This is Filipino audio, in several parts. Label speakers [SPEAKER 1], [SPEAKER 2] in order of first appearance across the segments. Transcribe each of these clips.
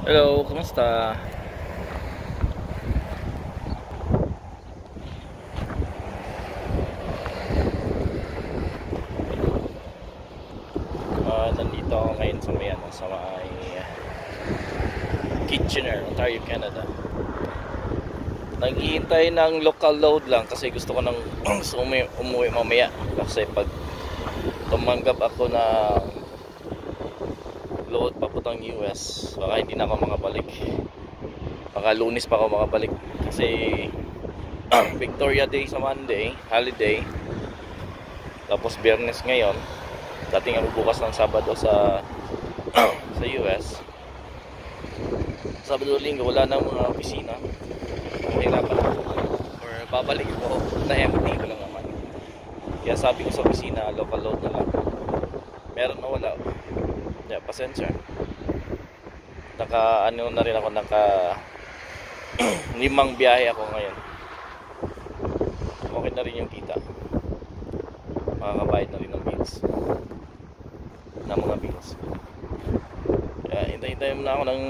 [SPEAKER 1] Hello, kumusta? Ah, nandito ako ngayon sa may ano, sa may Kitchener, Ontario, Canada. Naghihintay ng local load lang kasi gusto ko nang umuwi, umuwi mamaya kasi pag tumanggap ako na load papuntang US baka hindi na ako makabalik. Baka lunis pa ako makabalik. Kasi Victoria Day sa Monday holiday. Tapos biyernes ngayon. Dating ako bukas ng Sabado sa sa US Sabado linggo wala na mga opisina. Mahirapan ako. Or babalik ko na empty ko lang naman. Kaya sabi ko sa opisina local load na lang. Meron na wala yeah, pasensya. Naka ano na rin ako naka limang biyahe ako ngayon. Okay na rin yung kita. Makakabayad na rin ng bills. Ng mga bills. Kaya hintay-hintay na ako ng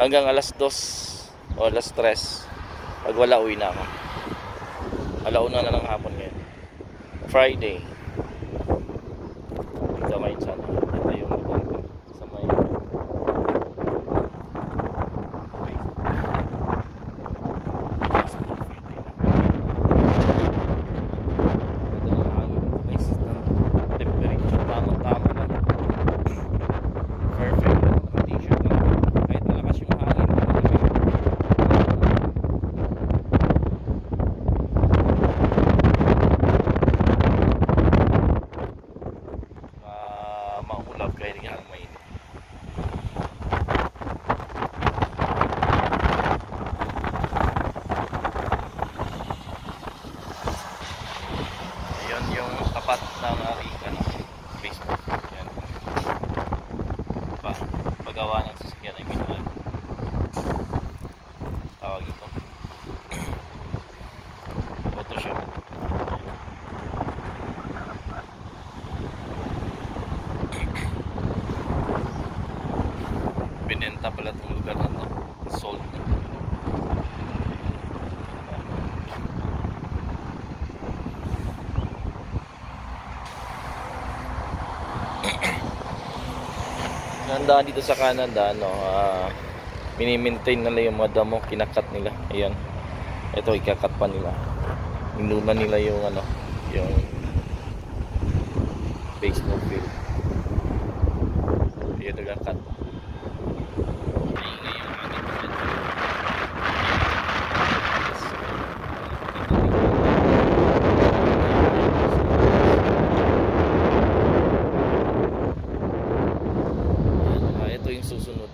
[SPEAKER 1] hanggang alas 2 o alas 3 pag wala uwi na ako. Alauna na ng hapon ngayon. Friday dito ngayon sana ito yung lugar ko sa may temperature tamang-tama lang perfect t-shirt lang kahit malakas yung hangin ma maulap kahit hindi ka mainit Ayun yung tapat ng aking ano, Facebook. Yan. Pa, paggawa ng sasakyan ay minuan. Tawag ito. Photoshop. Binenta pala itong lugar na to. Sold na. Nandaan dito sa Canada, ano, ah, mini-maintain nila yung mga damo, kinakat nila. Ayan. Ito, ikakat pa nila. Inuna nila yung, ano, yung baseball field. Ayan, nagakat. Ah, ito yung susunod.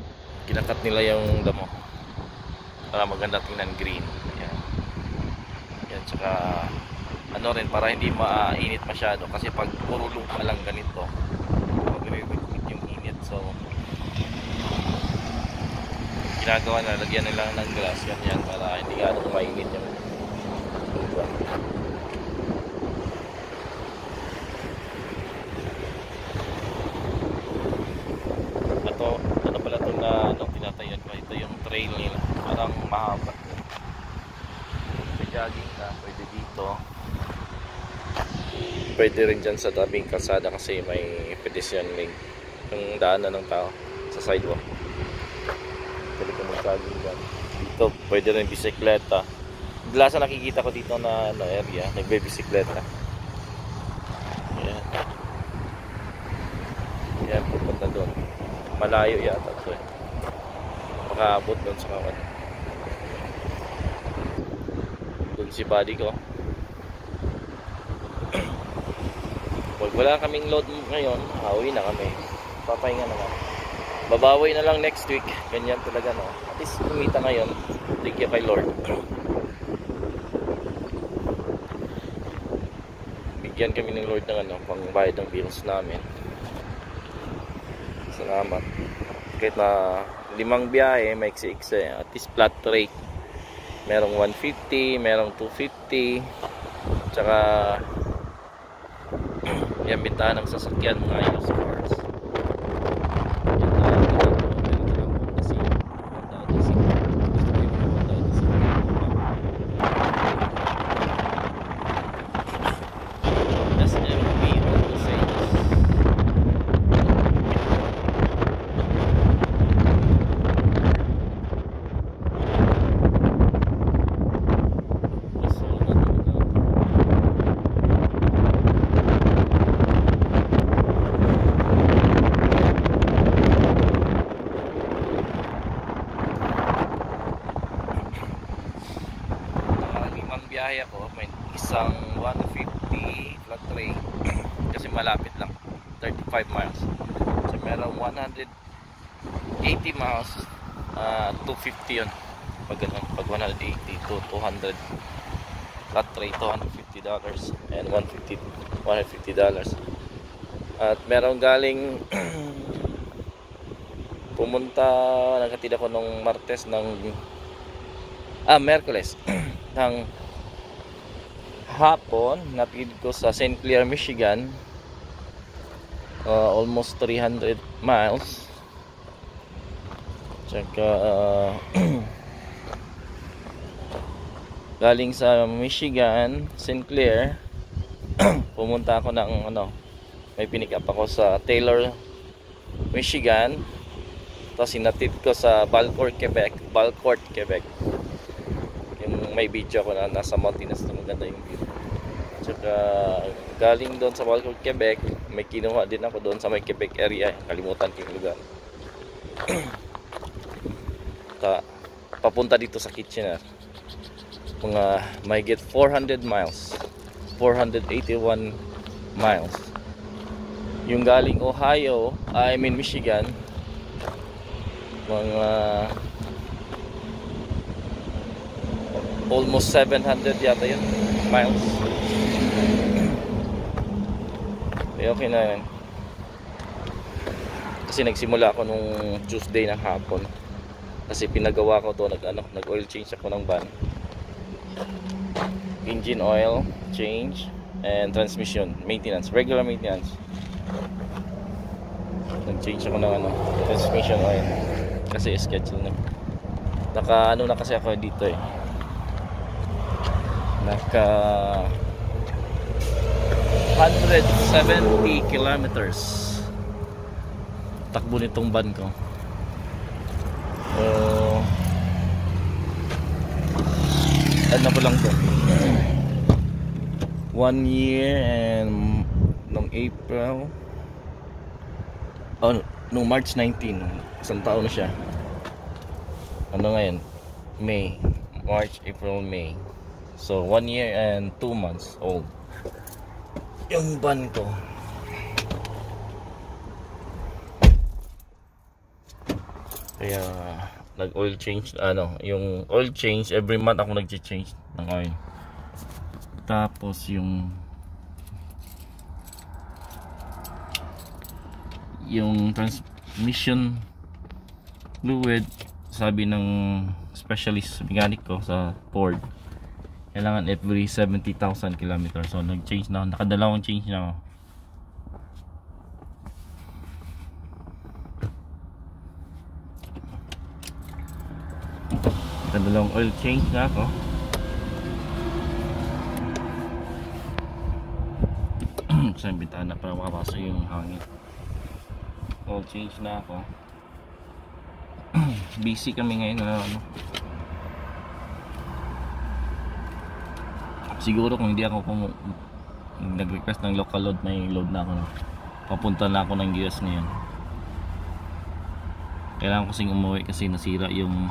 [SPEAKER 1] Kinakat nila yung damo. Para maganda tingnan green. Ayan. Yan, tsaka ano rin, para hindi mainit masyado. Kasi pag puro lupa lang ganito, magre-recruit yung init. So, ginagawa na, lagyan nila ng glass yan para hindi ganong mainit yung lupa. Ito, ano pala ito na anong tinatayan ko? Ito yung trail nila. Parang mahaba. Jogging ka, pwede dito. Pwede rin dyan sa tabing kalsada kasi may pedestrian lane. Yung daanan ng tao sa sidewalk. Pwede ka mag-jogging dyan. Dito, pwede rin bisikleta. Madalas na nakikita ko dito na ano, area, nagbe-bisikleta. Ayan. Ayan, pupunta doon. Malayo yata ito eh. Makaabot doon sa kawan. Si buddy ko. Pag wala kaming load ngayon, hawi na kami. Papahinga na kami. Babawi na lang next week. Ganyan talaga no. At least kumita ngayon. Thank you kay Lord. Bigyan kami ng Lord ng ano, pangbayad ng bills namin. Salamat. Kahit na limang biyahe, may iksi-iksi. At least flat rate. Merong 150, merong 250. Tsaka yan bintahan ng sasakyan mga used cars. Yan na, meron silang isang 150 flat tray kasi malapit lang 35 miles so meron 180 miles uh, 250 yun. Pag, ganun, pag 180 to 200 flat tray 250 dollars and 150 150 dollars. At meron galing pumunta nagkatid ako nung Martes ng ah Merkules ng hapon. Napid ko sa St. Clair, Michigan. Uh, almost 300 miles tsaka uh, galing sa Michigan, St. Clair pumunta ako ng ano may pinick up ako sa Taylor Michigan. Tapos sinatid ko sa Valcourt, Quebec Valcourt, Quebec. Yung may video ko na nasa mountainous na maganda yung view. Tsaka galing doon sa Valcourt, Quebec may kinuha din ako doon sa may Quebec area. Kalimutan ko yung lugar Ta, papunta dito sa Kitchener mga may get 400 miles. 481 miles. Yung galing Ohio I mean Michigan mga almost 700 yata yun miles. Eh okay na yan kasi nagsimula ako nung Tuesday ng hapon kasi pinagawa ko to nag, ano, nag oil change ako ng van. Engine oil change and transmission maintenance regular maintenance. Nag change ako ng ano, transmission oil. Kasi schedule na. Naka ano na kasi ako dito eh. Naka 170 kilometers. Takbo nitong van ko so ano po lang to one year and nung April oh, nung March 19 isang taon na siya. Ano ngayon? May. March, April, May. So 1 year and 2 months old. Yung ban ko. Kaya nag oil change ano yung oil change every month ako nag-change ng oil. Tapos yung yung transmission fluid sabi ng specialist mechanic ko sa Ford kailangan every 70,000 km so nag change na nakadalawang change na ako nakadalawang oil change na ako. Sa bintana para makapasok yung hangin. Oil change na ako. Busy kami ngayon na ano. Siguro kung hindi ako kung nag-request ng local load may load na ako papunta na ako ng US ngayon. Kailangan ko kasing umuwi kasi nasira yung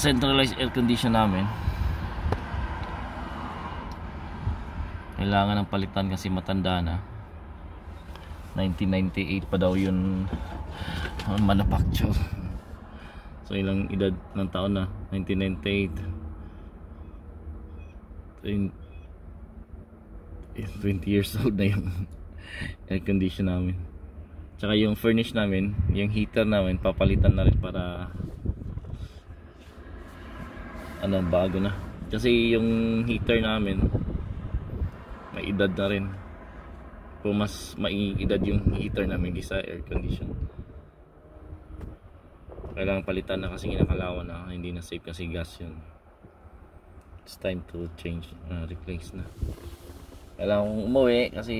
[SPEAKER 1] centralized air condition namin. Kailangan ng palitan kasi matanda na. 1998 pa daw yun. Manufacture. So ilang edad ng taon na? 1998 20 years old na yung air condition namin. Tsaka yung furnish namin yung heater namin papalitan na rin para ano bago na. Kasi yung heater namin may edad na rin. Kung mas maiedad yung heater namin kaysa air condition. Kailangan palitan na kasi kinakalawan na hindi na safe kasi gas yun. It's time to change uh, replace na. Kailangan kong umuwi kasi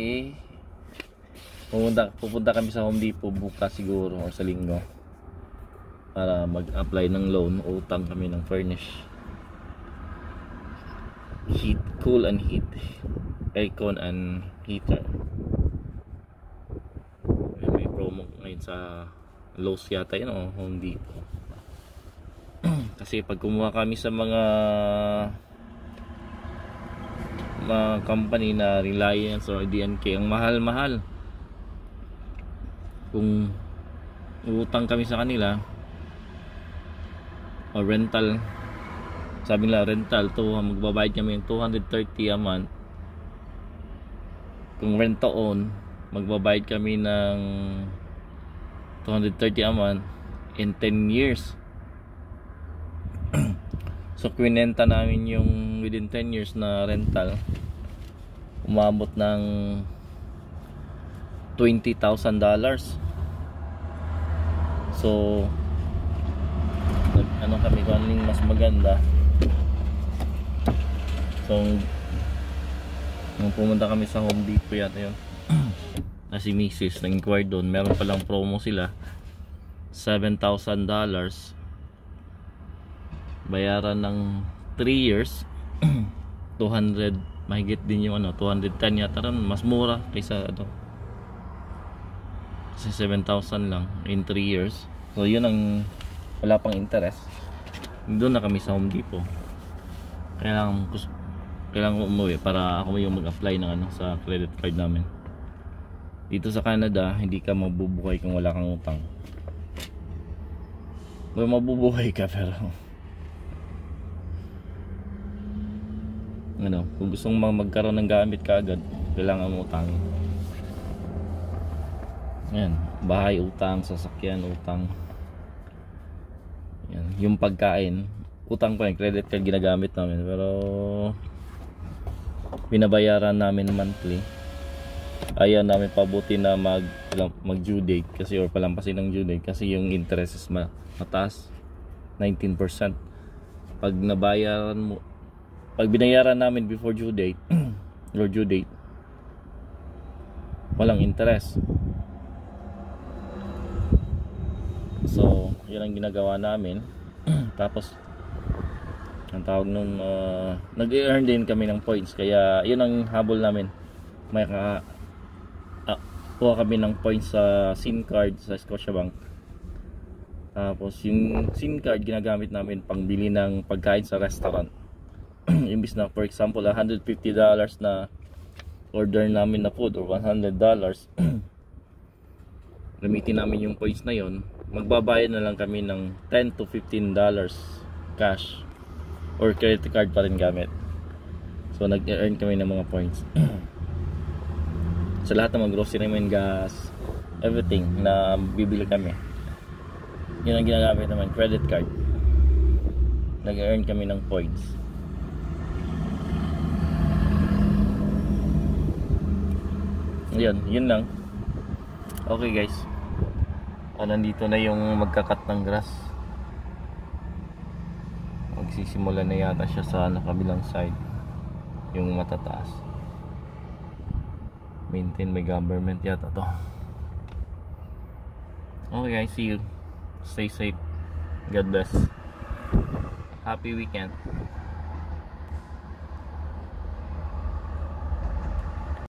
[SPEAKER 1] pupunta, pupunta kami sa Home Depot bukas siguro o sa linggo. Para mag-apply ng loan utang kami ng furnish heat, cool and heat. Aircon and heater. May promo ngayon sa Lowe's yata yun o Home Depot. Kasi pag kumuha kami sa mga mga company na Reliance or DNK ang mahal-mahal. Kung utang kami sa kanila o rental sabi nila rental to magbabayad kami ng 230 a month. Kung rent to own magbabayad kami ng 230 a month in 10 years. So kwinenta namin yung within 10 years na rental umabot ng $20,000 dollars. So ano kami kung mas maganda so nung pumunta kami sa Home Depot yata yun na si Mrs. nag-inquire doon meron palang promo sila. $7,000 dollars. Bayaran ng 3 years 200 mahigit din yung ano 210 yata rin. Mas mura kaysa ano. Kasi 7,000 lang in 3 years. So yun ang wala pang interest. Doon na kami sa Home Depot. Kailangan kailangan ko umuwi para ako yung mag-apply ng ano sa credit card namin dito sa Canada hindi ka mabubuhay kung wala kang utang well, mabubuhay ka pero ano, kung gusto mong magkaroon ng gamit kaagad, kailangan mo utang. Yan, bahay utang, sasakyan utang. Yan, yung pagkain, utang pa yung credit card ginagamit namin pero binabayaran namin monthly. Ayaw namin pabuti na mag mag due date kasi or palampasin ng due date kasi yung interest is mataas 19%. Pag nabayaran mo pag binayaran namin before due date or due date walang interest so yun ang ginagawa namin tapos ang tawag nung uh, nag-earn din kami ng points. Kaya yun ang habol namin. May ka uh, kami ng points sa SIM card sa Scotiabank tapos yung SIM card ginagamit namin pangbili ng pagkain sa restaurant. Imbis na for example $150 na order namin na food or $100 gamitin namin yung points na yon magbabayad na lang kami ng 10 to 15 dollars cash or credit card pa rin gamit. So nag-earn kami ng mga points. Sa lahat ng mga grocery namin gas everything na bibili kami. Yun ang ginagamit naman credit card. Nag-earn kami ng points. Yun, yun lang. Okay guys. Ah, nandito na yung magkakat ng grass magsisimula na yata siya sa nakabilang side. Yung matataas. Maintain by government yata to. Okay guys. See you. Stay safe. God bless. Happy weekend